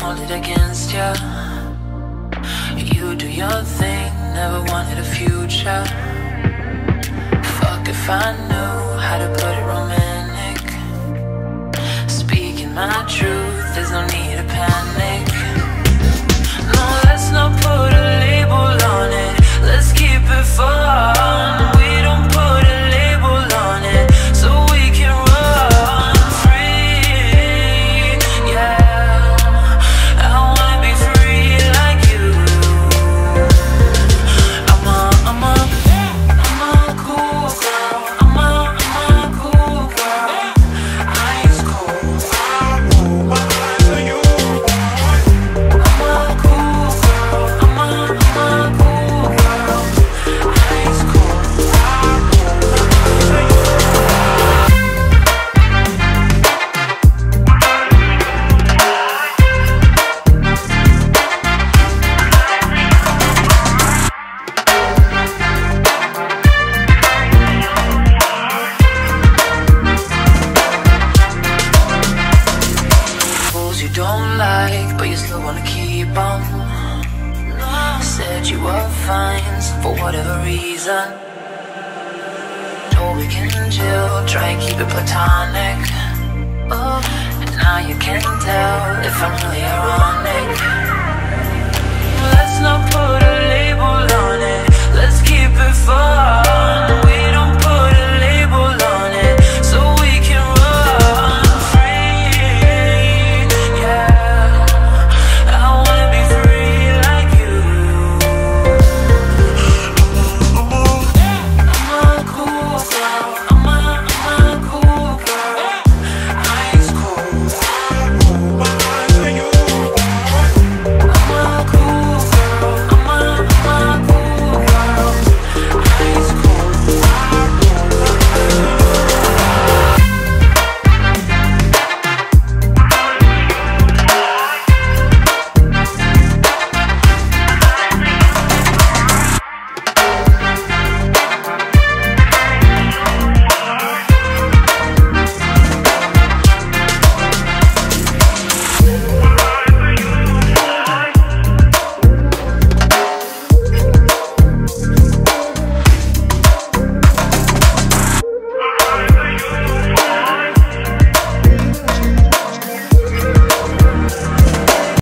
Hold it against you. You do your thing, never wanted a future. Fuck if I knew how to put it romantic. Speaking my truth, there's no need to panic. Still wanna keep on. Said you were fine for whatever reason. Told we can chill, try and keep it platonic. Oh, and now you can tell if I'm really ironic.